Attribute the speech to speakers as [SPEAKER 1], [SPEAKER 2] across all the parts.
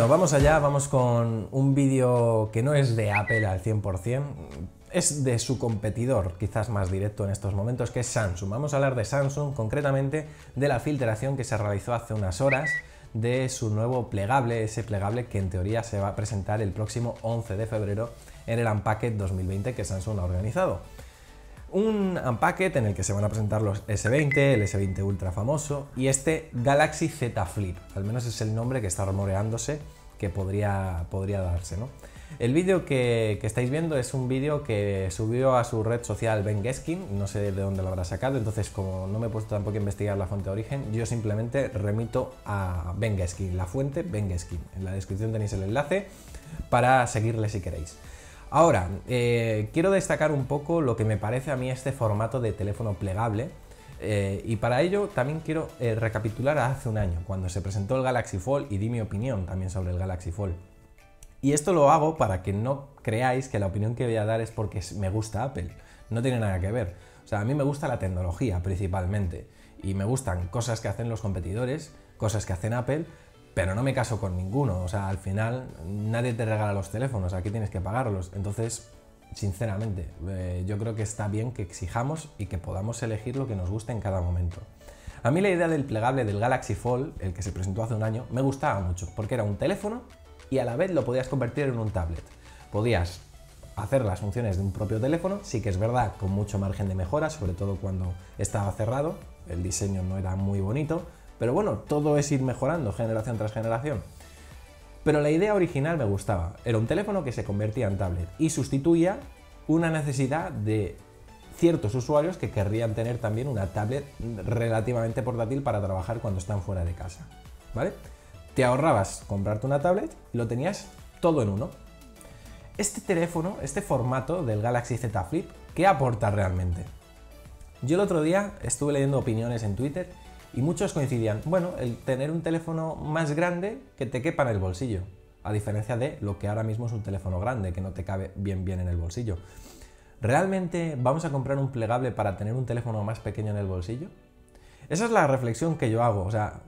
[SPEAKER 1] Bueno, vamos allá, vamos con un vídeo que no es de Apple al 100%, es de su competidor, quizás más directo en estos momentos, que es Samsung. Vamos a hablar de Samsung, concretamente de la filtración que se realizó hace unas horas de su nuevo plegable, ese plegable que en teoría se va a presentar el próximo 11 de febrero en el Unpacked 2020 que Samsung ha organizado. Un Unpacked en el que se van a presentar los S20, el S20 Ultra famoso y este Galaxy Z Flip, al menos es el nombre que está rumoreándose que podría, podría darse. ¿no? El vídeo que, estáis viendo es un vídeo que subió a su red social Ben Geskin, no sé de dónde lo habrá sacado, entonces como no me he puesto tampoco a investigar la fuente de origen, yo simplemente remito a Ben Geskin, la fuente Ben Geskin. En la descripción tenéis el enlace para seguirle si queréis. Ahora, eh, quiero destacar un poco lo que me parece a mí este formato de teléfono plegable. Eh, y para ello también quiero eh, recapitular a hace un año, cuando se presentó el Galaxy Fold y di mi opinión también sobre el Galaxy Fold. Y esto lo hago para que no creáis que la opinión que voy a dar es porque me gusta Apple. No tiene nada que ver. O sea, a mí me gusta la tecnología principalmente. Y me gustan cosas que hacen los competidores, cosas que hacen Apple, pero no me caso con ninguno. O sea, al final nadie te regala los teléfonos, aquí tienes que pagarlos. Entonces, sinceramente, eh, yo creo que está bien que exijamos y que podamos elegir lo que nos guste en cada momento. A mí la idea del plegable del Galaxy Fold, el que se presentó hace un año, me gustaba mucho, porque era un teléfono y a la vez lo podías convertir en un tablet. Podías hacer las funciones de un propio teléfono, sí que es verdad, con mucho margen de mejora, sobre todo cuando estaba cerrado, el diseño no era muy bonito, pero bueno, todo es ir mejorando generación tras generación. Pero la idea original me gustaba. Era un teléfono que se convertía en tablet y sustituía una necesidad de ciertos usuarios que querrían tener también una tablet relativamente portátil para trabajar cuando están fuera de casa. ¿Vale? Te ahorrabas comprarte una tablet y lo tenías todo en uno. Este teléfono, este formato del Galaxy Z Flip, ¿qué aporta realmente? Yo el otro día estuve leyendo opiniones en Twitter y muchos coincidían, bueno, el tener un teléfono más grande que te quepa en el bolsillo, a diferencia de lo que ahora mismo es un teléfono grande, que no te cabe bien bien en el bolsillo. ¿Realmente vamos a comprar un plegable para tener un teléfono más pequeño en el bolsillo? Esa es la reflexión que yo hago, o sea,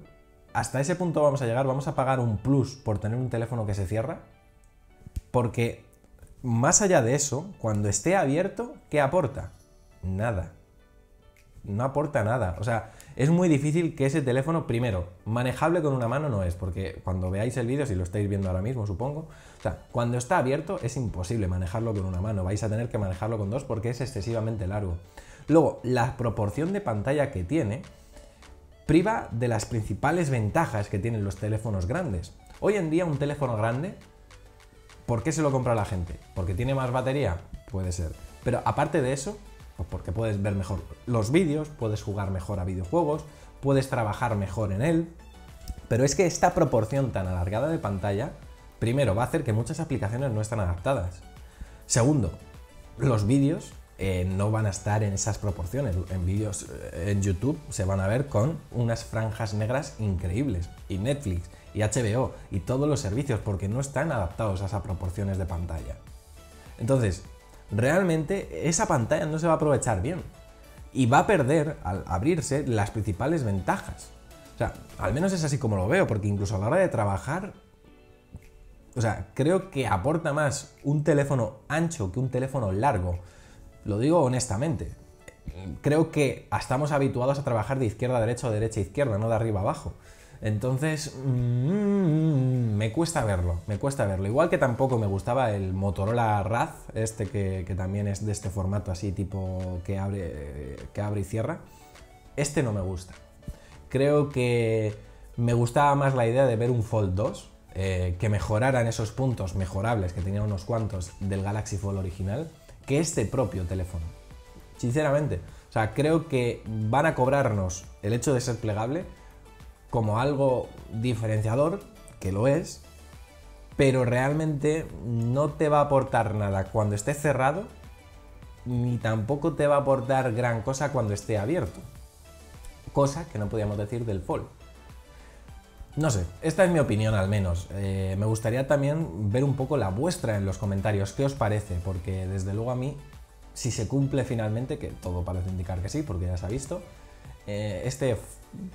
[SPEAKER 1] hasta ese punto vamos a llegar, vamos a pagar un plus por tener un teléfono que se cierra, porque más allá de eso, cuando esté abierto, ¿qué aporta? Nada no aporta nada. O sea, es muy difícil que ese teléfono, primero, manejable con una mano no es, porque cuando veáis el vídeo, si lo estáis viendo ahora mismo, supongo, o sea, cuando está abierto es imposible manejarlo con una mano, vais a tener que manejarlo con dos porque es excesivamente largo. Luego, la proporción de pantalla que tiene priva de las principales ventajas que tienen los teléfonos grandes. Hoy en día un teléfono grande, ¿por qué se lo compra la gente? ¿Porque tiene más batería? Puede ser. Pero aparte de eso, pues porque puedes ver mejor los vídeos, puedes jugar mejor a videojuegos, puedes trabajar mejor en él. Pero es que esta proporción tan alargada de pantalla, primero, va a hacer que muchas aplicaciones no estén adaptadas. Segundo, los vídeos eh, no van a estar en esas proporciones. En vídeos eh, en YouTube se van a ver con unas franjas negras increíbles. Y Netflix, y HBO, y todos los servicios, porque no están adaptados a esas proporciones de pantalla. Entonces, realmente esa pantalla no se va a aprovechar bien. Y va a perder, al abrirse, las principales ventajas. O sea, al menos es así como lo veo, porque incluso a la hora de trabajar, o sea, creo que aporta más un teléfono ancho que un teléfono largo. Lo digo honestamente. Creo que estamos habituados a trabajar de izquierda a derecha o de derecha a izquierda, no de arriba a abajo. Entonces, mm, me cuesta verlo, me cuesta verlo. Igual que tampoco me gustaba el Motorola Raz, este que, también es de este formato así tipo que abre, que abre y cierra. Este no me gusta. Creo que me gustaba más la idea de ver un Fold 2, eh, que mejoraran esos puntos mejorables, que tenía unos cuantos del Galaxy Fold original, que este propio teléfono. Sinceramente, o sea, creo que van a cobrarnos el hecho de ser plegable como algo diferenciador, que lo es, pero realmente no te va a aportar nada cuando esté cerrado, ni tampoco te va a aportar gran cosa cuando esté abierto. Cosa que no podíamos decir del Fold. No sé, esta es mi opinión al menos. Eh, me gustaría también ver un poco la vuestra en los comentarios. ¿Qué os parece? Porque desde luego a mí, si se cumple finalmente, que todo parece indicar que sí, porque ya se ha visto, eh, este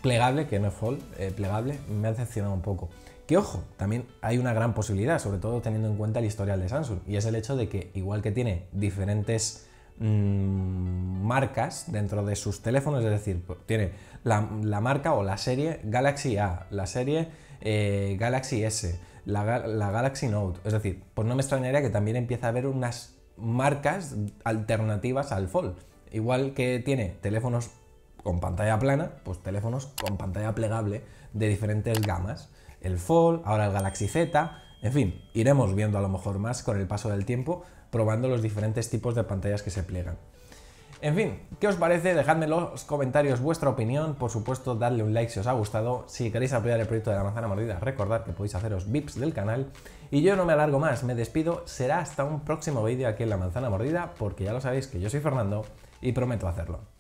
[SPEAKER 1] plegable, que no es fold, eh, plegable, me ha decepcionado un poco. Que ojo, también hay una gran posibilidad, sobre todo teniendo en cuenta el historial de Samsung, y es el hecho de que igual que tiene diferentes mmm, marcas dentro de sus teléfonos, es decir, pues, tiene la, la, marca o la serie Galaxy A, la serie eh, Galaxy S, la, la Galaxy Note, es decir, pues no me extrañaría que también empiece a haber unas marcas alternativas al Fold. Igual que tiene teléfonos con pantalla plana, pues teléfonos con pantalla plegable de diferentes gamas. El Fold, ahora el Galaxy Z, en fin, iremos viendo a lo mejor más con el paso del tiempo, probando los diferentes tipos de pantallas que se pliegan. En fin, ¿qué os parece? Dejadme en los comentarios vuestra opinión. Por supuesto, darle un like si os ha gustado. Si queréis apoyar el proyecto de la manzana mordida, recordad que podéis haceros VIPs del canal. Y yo no me alargo más, me despido. Será hasta un próximo vídeo aquí en la manzana mordida, porque ya lo sabéis que yo soy Fernando y prometo hacerlo.